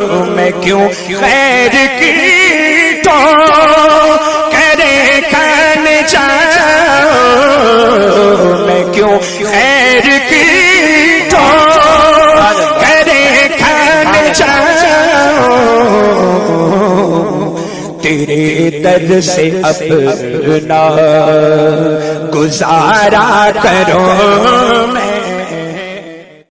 मैं क्यों खैर की तो करे कान जाओ। मैं क्यों खैर की तो करे कान जाओ। तेरे दर से अपना गुजारा करो।